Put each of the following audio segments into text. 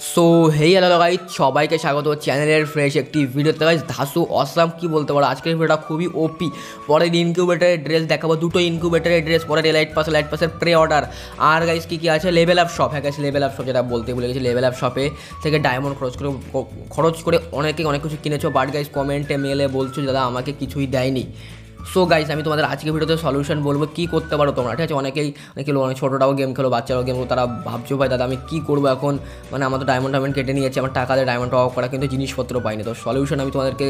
So hey hello guy সবাইকে স্বাগত। চ্যানেলের ফ্রেশ একটি ভিডিওতে গাইজ ধাসু অসাম কি বলতে পারো? আজকের ভিডিওটা খুবই ওপি পরের ইনকিউবেটারের ড্রেস দেখাবো। দুটো ইনকিউবেটারের ড্রেস পরের লাইট পাস লাইট পাসের প্রে অর্ডার আর গাইজ কী কী আছে? লেভেল আপ শপ হ্যাঁ গাইজ লেভেল আপ শপ যেটা বলতে ভুলে গেছি। লেভেল আপ শপে থেকে ডায়মন্ড খরচ করে খরচ করে অনেকে অনেক কিছু কিনেছো। বাট গাইজ কমেন্টে মেলে বলছো দাদা, আমাকে কিছুই দেয়নি। সো গাইস আমি তোমাদের আজকে ভিডিওতে সলিউশন বলব কী করতে পারো তোমরা, ঠিক আছে? অনেকেই, অনেকে অনেক ছোটোটাও গেম খেলো, বাচ্চারাও গেম খেলো, তারা ভাবছ ভাই, দাদা, আমি কী করব এখন? মানে আমার তো ডায়মন্ড ডায়মন্ড কেটে নিয়েছে, আমার টাকা দিয়ে ডায়মন্ড অফ করা কিন্তু জিনিসপত্র পাইনি। তো সলিউশন আমি তোমাদেরকে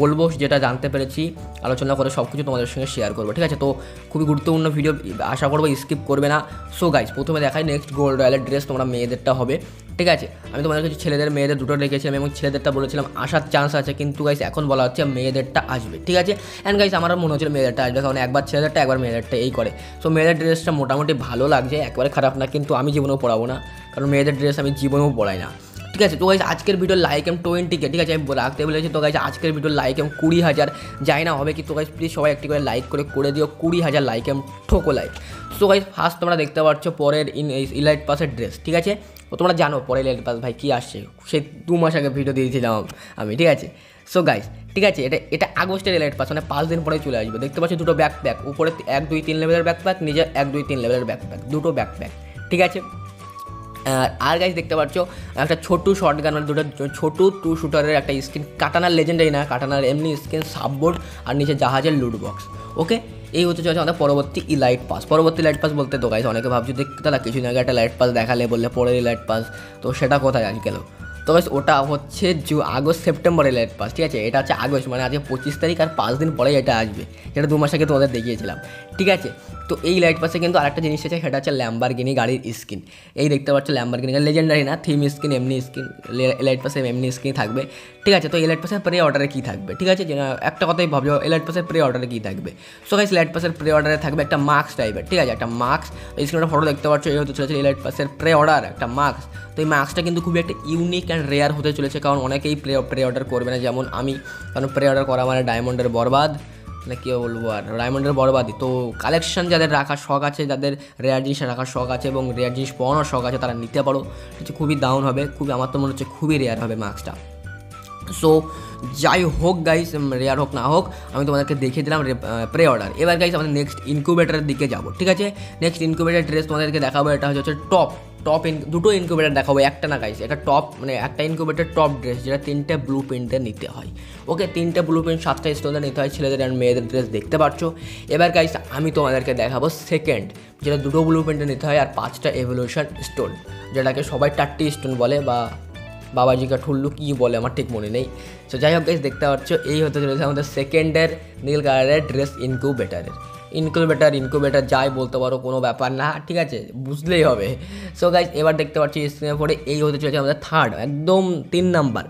বলব, যেটা জানতে পেরেছি, আলোচনা করে সব কিছু তোমাদের সঙ্গে শেয়ার করব, ঠিক আছে? তো খুবই গুরুত্বপূর্ণ ভিডিও আশা করব স্কিপ করবে না। সো গাইস প্রথমে দেখাই নেক্সট গোল্ড রয়্যালের ড্রেস তোমরা মেয়েদেরটা হবে। ঠিক আছে? আমি তোমাদের কিছু ছেলেদের, মেয়েদের দুটো রেখেছিলাম এবং ছেলেদেরটা বলেছিলাম, আসার চান্স আছে, কিন্তু গাইস এখন বলা হচ্ছে মেয়েদেরটা আসবে, ঠিক আছে? অ্যান্ড গাইস আমার মনে হচ্ছিল মেয়েদেরটা আসবে, কারণ একবার ছেলেদেরটা, একবার মেয়েদেরটা, এই করে। সো মেয়েদের ড্রেসটা মোটামুটি ভালো লাগছে, একবারে খারাপ না, কিন্তু আমি জীবনেও পড়াবো না, কারণ মেয়েদের ড্রেস আমি জীবনেও পড়াই না। ঠিক আছে, তো গাইজ আজকের ভিডিও লাইক এম টোয়েন্টিকে ঠিক আছে? আমি রাখতে বলেছি তো গাইজ আজকের ভিডিও লাইক এম কুড়ি হাজার, যাই না হবে কি তো গাইজ প্লিজ সবাই একটি করে লাইক করে করে দিও, কুড়ি হাজার লাইক এম ঠোকো লাইক সো গাইজ ফার্স্ট তোমরা দেখতে পাচ্ছ পরের ইন ইলাইট পাসের ড্রেস ঠিক আছে? তো তোমরা জানো পরের ইলাইট পাস ভাই কী আসছে সেই দু মাস আগে ভিডিও দিয়েছিলাম আমি, ঠিক আছে? সো গাইজ ঠিক আছে, এটা এটা আগস্টের এলাইট পাস মানে পাঁচ দিন পরে চলে আসবে, দেখতে পাচ্ছ দুটো ব্যাকপ্যাক উপরে এক দুই তিন লেভেলের ব্যাকপ্যাক নিজে এক দুই তিন লেভেলের ব্যাকপ্যাক দুটো ব্যাকপ্যাক ঠিক আছে? আর গাইজ দেখতে পাচ্ছ, একটা ছোট্ট শর্ট গান দুটো ছোটো টু শুটারের একটা স্ক্রিন কাটানার লেজেন্ডারি না, কাটানার এমনি স্ক্রিন সাববোর্ড আর নিচে জাহাজের লুট বক্স ওকে এই হতে চলেছে আমাদের পরবর্তী ই লাইট পাস পরবর্তী লাইট পাস বলতে তো গাইজ অনেকে ভাবছ, দেখ, দাদা কিছু আগে একটা লাইট পাস দেখালে বললে পরের লাইট পাস তো সেটা কোথায় আজ গেল? তো গাইজ ওটা হচ্ছে জু আগস্ট সেপ্টেম্বরে লাইট পাস ঠিক আছে? এটা হচ্ছে আগস্ট মানে আজকে পঁচিশ তারিখ আর পাঁচ দিন পরেই এটা আসবে, যেটা দু মাস আগে তোমাদের দেখিয়েছিলাম। ঠিক আছে? তো এই লাইট পাশে কিন্তু আরেকটা জিনিস আছে, সেটা হচ্ছে ল্যাম্বারগিনি গাড়ির স্কিন এই দেখতে পাচ্ছ ল্যাম্বারগিনি লেজেন্ডারি না থিম স্কিন এমনি স্কিন লাইট পাশে এমনি স্কিন থাকবে। ঠিক আছে, তো এই লাইট পাসের প্রে অর্ডারে কী থাকবে? ঠিক আছে একটা কথাই ভাবছ, এই লাইট পাসের প্রে অর্ডারে কী থাকবে? সো গাইস লাইট পাসের প্রে অর্ডারে থাকবে একটা মার্কস টাইপের ঠিক আছে, একটা মার্কস এই স্ক্রিনটা ফটো দেখতে পাচ্ছ, এই হতে চলেছে এই লাইট পাসের প্রে অর্ডার একটা মার্কস তো এই মাস্কটা কিন্তু খুবই একটা ইউনিক অ্যান্ড রেয়ার হতে চলেছে, কারণ অনেকেই প্রে প্রে অর্ডার করবে না, যেমন আমি, কারণ প্রে অর্ডার করা মানে ডায়মন্ডের বরবাদ। মানে কী বলব আর? ডায়মন্ডের বরবাদি তো কালেকশন যাদের রাখার শখ আছে, যাদের রেয়ার জিনিস রাখার শখ আছে এবং রেয়ার জিনিস পাওয়ানোর শখ আছে, তারা নিতে পারো। হচ্ছে খুবই দাউন হবে। খুবই, আমার তো মনে হচ্ছে খুবই রেয়ার হবে মাস্কটা সো যাই হোক গাইস রেয়ার হোক না হোক, আমি তোমাদেরকে দেখিয়ে দিলাম প্রে অর্ডার এবার গাইস আমাদের নেক্সট ইনকিউবেটারের দিকে যাব, ঠিক আছে? নেক্সট ইনকিউবেটার ড্রেস তোমাদেরকে দেখাবো, এটা হচ্ছে টপ টপ ইন দুটো ইনকিউবেটার দেখাবো, একটা না গাইস এটা টপ মানে একটা ইনকিউবেটার টপ ড্রেস যেটা তিনটে ব্লু প্রিন্টে নিতে হয়। ওকে তিনটে ব্লু প্রিন্ট সাতটা স্টোনে নিতে হয়, ছেলেদের আর মেয়েদের ড্রেস দেখতে পাচ্ছ। এবার গাইস আমি তোমাদেরকে দেখাবো সেকেন্ড যেটা দুটো ব্লু প্রিন্টে নিতে হয়, আর পাঁচটা এভলিউশন স্টোন যেটাকে সবাই টাট্টি স্টোন বলে বা বাবাজিকা ঠুল্লু কী বলে আমার ঠিক মনে নেই। সো যাই হোক গাইজ দেখতে পাচ্ছ, এই হতে চলেছে আমাদের সেকেন্ডের নীল কালারের ড্রেস ইনকিউবেটারের ইনকিউবেটার ইনকিউবেটার যাই বলতে পারো, কোনো ব্যাপার না, ঠিক আছে, বুঝলেই হবে। সো গাইজ এবার দেখতে পাচ্ছি স্ক্রিনে পরে এই হতে চলেছে আমাদের থার্ড একদম তিন নাম্বার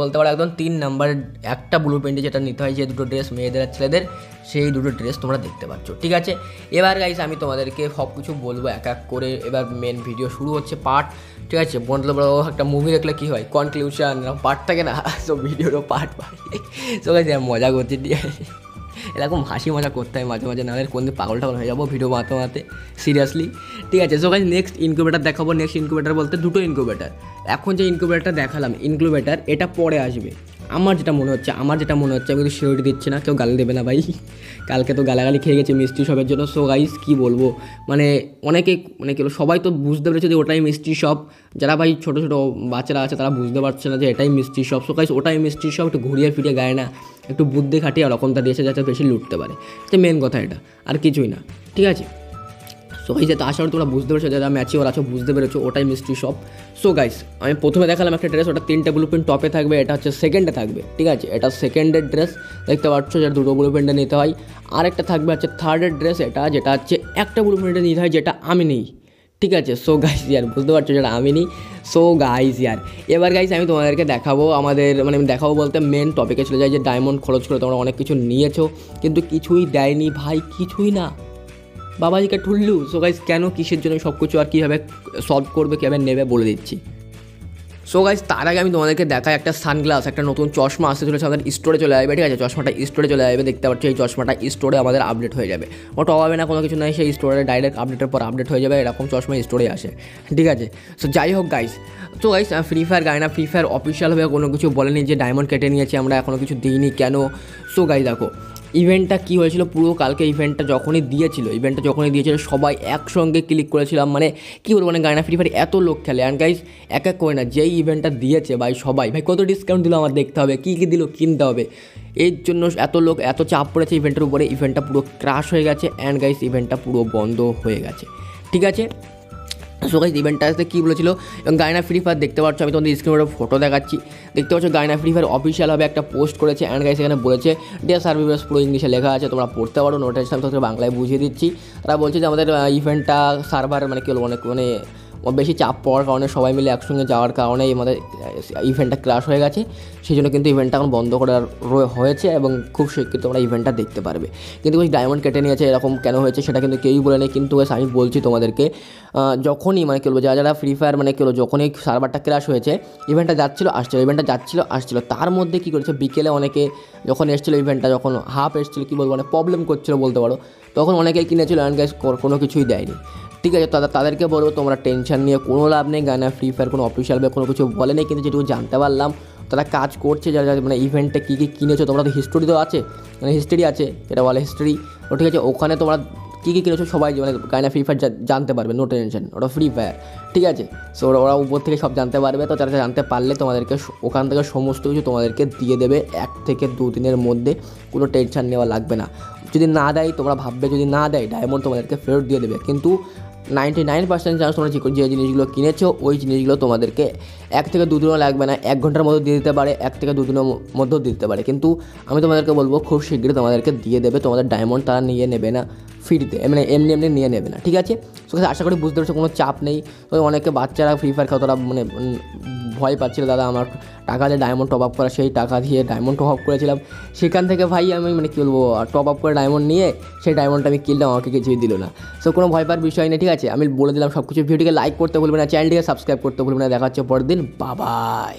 বলতে পারো একদম তিন নাম্বার একটা ব্লু প্রিন্টে যেটা নিতে হয় যে দুটো ড্রেস মেয়েদের আর ছেলেদের, সেই দুটো ড্রেস তোমরা দেখতে পাচ্ছ, ঠিক আছে? এবার গাইস আমি তোমাদেরকে সব কিছু বলব এক এক করে, এবার মেন ভিডিও শুরু হচ্ছে পার্ট ঠিক আছে? বন্ধু বড় একটা মুভি দেখলে কী হয়? কনক্লিউশন পার্ট থাকে না? সো ভিডিওরও পার্ট পাই সো গাইজ মজা করছি, ঠিক আছে? এরকম হাসি মজা করতে হয় মাঝে মাঝে, নাহলে কোন পাগল টাগল হয়ে যাব ভিডিও মাতে মাতে সিরিয়াসলি ঠিক আছে সো নেক্সট ইনকিউবেটার দেখাবো। নেক্সট ইনকিউবেটার বলতে দুটো ইনকিউবেটার এখন যে ইনকিউবেটারটা দেখালাম ইনকিউবেটার এটা পরে আসবে। আমার যেটা মনে হচ্ছে, আমার যেটা মনে হচ্ছে, আমি কিন্তু সিওরিটি দিচ্ছি না, কেউ গালি দেবে না ভাই। কালকে তো গালাগালি খেয়ে গেছে মিষ্টি শপের জন্য। সো গাইস কী বলব? মানে অনেকে মানে কেউ সবাই তো বুঝতে পেরেছে যে ওটাই মিষ্টি শপ যারা ভাই ছোটো ছোটো বাচ্চারা আছে, তারা বুঝতে পারছে না যে এটাই মিষ্টি শপ সো গাইস ওটাই মিষ্টি শপ একটু ঘুরিয়ে ফিরিয়ে গায়ে না। একটু বুদ্ধি খাটিয়ে রকমটা দিয়েছে যাতে বেশি লুটতে পারে। তো মেন কথা এটা, আর কিছুই না, ঠিক আছে? সো গাইজ তো আশা তোমরা বুঝতে পেরেছ, যারা ম্যাচিওর আছো, বুঝতে পেরেছ, ওটাই মিস্ট্রি শপ সো গাইস আমি প্রথমে দেখালাম একটা ড্রেস ওটা তিনটে ব্লু প্রিন্ট টপে থাকবে, এটা হচ্ছে সেকেন্ডে থাকবে, ঠিক আছে? এটা সেকেন্ডের ড্রেস দেখতে পাচ্ছ যেটা দুটো ব্লু প্রিন্টে নিতে হয়। আর একটা থাকবে হচ্ছে থার্ডের ড্রেস এটা যেটা হচ্ছে একটা ব্লু প্রিন্টে নিতে হয়, যেটা আমি নিই। ঠিক আছে সো গাইস ইয়ার, বুঝতে পারছ যেটা আমি নি সো গাইস ইয়ার। এবার গাইস আমি তোমাদেরকে দেখাবো আমাদের মানে আমি দেখাবো বলতে মেন টপিকে চলে যাই যে ডায়মন্ড খরচ করে তোমরা অনেক কিছু নিয়েছো, কিন্তু কিছুই দেয়নি ভাই, কিছুই না। বাবাজিকে ঠুল্লু। সো গাইস কেন কিসের জন্য সব কিছু আর কীভাবে সলভ করবে, কীভাবে নেবে বলে দিচ্ছি। সো গাইজ তার আগে আমি তোমাদেরকে দেখাই একটা সানগ্লাস, একটা নতুন চশমা আসতে চলেছে আমাদের স্টোরে চলে আসবে, ঠিক আছে? চশমাটা স্টোরে চলে আসবে, দেখতে পাচ্ছি এই চশমাটা স্টোরে আমাদের আপডেট হয়ে যাবে। ওটা হবে না, কোনো কিছু নাই সেই স্টোরে ডাইরেক্ট আপডেটের পর আপডেট হয়ে যাবে, এরকম চশমা স্টোরে আসে, ঠিক আছে? সো যাই হোক গাইস তো গাইস ফ্রি ফায়ার গায় না ফ্রি ফায়ার অফিসিয়ালভাবে কোনো কিছু বলেনি যে ডায়মন্ড কেটে নিয়েছে, আমরা এখনও কিছু দিইনি, কেন? সো গাই দেখো ইভেন্টটা কী হয়েছিল? পুরো কালকে ইভেন্টটা যখনই দিয়েছিল ইভেন্টটা যখনই দিয়েছিল, সবাই একসঙ্গে ক্লিক করেছিলাম। মানে কী বলব মানে গায়না ফ্রি ফায়ার এত লোক খেলে। অ্যান্ড গাইজ এক এক করে না, যেই ইভেন্টটা দিয়েছে ভাই সবাই, ভাই কত ডিসকাউন্ট দিল আমার দেখতে হবে, কী কী দিল কিনতে হবে। এর জন্য এত লোক, এত চাপ পড়েছে ইভেন্টের উপরে ইভেন্টটা পুরো ক্রাশ হয়ে গেছে। অ্যান্ড গাইজ ইভেন্টটা পুরো বন্ধ হয়ে গেছে। ঠিক আছে? সো গাইজ ইভেন্টটা আসতে কী বলেছিল? এবং গায়না ফ্রি ফায়ার দেখতে পাচ্ছ, আমি তোমাদের স্ক্রিনে ফটো দেখাচ্ছি। দেখতে পাচ্ছ, গায়না ফ্রি ফায়ার অফিসিয়ালভাবে একটা পোস্ট করেছে অ্যান্ড গাইজ এখানে বলেছে ডিয়ার সার্ভিস পুরো ইংলিশে লেখা আছে, তোমরা পড়তে পারো নোটেশন তোমাদের বাংলায় বুঝিয়ে দিচ্ছি। তারা বলছে যে আমাদের ইভেন্টটা সার্ভার মানে কী বলব, অনেক মানে বেশি চাপ পড়ার কারণে সবাই মিলে একসঙ্গে যাওয়ার কারণে আমাদের ইভেন্টটা ক্রাশ হয়ে গেছে। সেই জন্য কিন্তু ইভেন্টটা এখন বন্ধ করার হয়েছে এবং খুব শীঘ্রই তোমরা ইভেন্টটা দেখতে পারবে। কিন্তু ওই ডায়মন্ড কেটে নিয়েছে, এরকম কেন হয়েছে সেটা কিন্তু কেউই বলে নেই। কিন্তু আমি বলছি তোমাদেরকে যখনই মানে কী বলব, যারা যারা ফ্রি ফায়ার মানে কী বলব, যখনই সার্ভারটা ক্রাশ হয়েছে ইভেন্টটা যাচ্ছিল, আসছিল ইভেন্টটা যাচ্ছিল, আসছিল, তার মধ্যে কী করেছে, বিকেলে অনেকে যখন এসেছিল ইভেন্টটা যখন হাফ এসেছিল, কী বলব মানে প্রবলেম করছিল বলতে পারো, তখন অনেকেই কিনেছিল অ্যান্ড গ্যাস কোনো কিছুই দেয়নি। ঠিক আছে, তাদের তাদেরকে বলব, তোমরা টেনশন নিয়ে কোনো লাভ নেই গানা ফ্রি ফায়ার কোনো অফিসিয়াল বা কোনো কিছু বলে নেই কিন্তু যেটুকু জানতে পারলাম, তারা কাজ করছে, যারা মানে ইভেন্টে কী কী কিনেছো, তোমরা তো হিস্টোরি তো আছে মানে হিস্ট্রি আছে যেটা বলে হিস্ট্রি তো ঠিক আছে, ওখানে তোমরা কী কী কিনেছো সবাই মানে গায়না ফ্রি ফায়ার জানতে পারবে নো টেনশন ওটা ফ্রি ফায়ার ঠিক আছে সো ওরা উপর থেকে সব জানতে পারবে, তো তারা জানতে পারলে তোমাদেরকে ওখান থেকে সমস্ত কিছু তোমাদেরকে দিয়ে দেবে, এক থেকে দু দিনের মধ্যে, কোনো টেনশন নেওয়া লাগবে না, যদি না দেয়, তোমরা ভাববে, যদি না দেয় ডায়মন্ড তোমাদেরকে ফেরত দিয়ে দেবে, কিন্তু নাইনটি নাইন পার্সেন্ট চান্স তোমরা যে- জিনিসগুলো কিনেছো, ওই জিনিসগুলো তোমাদেরকে এক থেকে দুদিনও লাগবে না, এক ঘণ্টার মধ্যে দিয়ে দিতে পারে, এক থেকে দুদিনের দিনের মধ্যেও দিতে পারে। কিন্তু আমি তোমাদেরকে বলব, খুব শীঘ্রই তোমাদেরকে দিয়ে দেবে, তোমাদের ডায়মন্ড তারা নিয়ে নেবে না ফ্রিতে মানে এমনি এমনি নিয়ে নেবে না, ঠিক আছে? তো আশা করি বুঝতে পারছ, কোনো চাপ নেই। তো অনেকে বাচ্চারা ফ্রি ফায়ার খেলা তারা মানে ভয় পাচ্ছিল, দাদা, আমার টাকা দিয়ে ডায়মন্ড টপ আপ করা, সেই টাকা দিয়ে ডায়মন্ড টপ আপ করেছিলাম। সেখান থেকে ভাই আমি মানে কী বলব টপ আপ করে ডায়মন্ড নিয়ে সেই ডায়মন্ডটা আমি কিনলাম, আমাকে কিছুই দিল না। সো কোনো ভয় পাওয়ার বিষয় নেই, ঠিক আছে? আমি বলে দিলাম সব কিছু ভিডিওটিকে লাইক করতে ভুলবে না চ্যানেলটিকে সাবস্ক্রাইব করতে ভুলবে না। দেখা হচ্ছে পরের দিন। বাবাই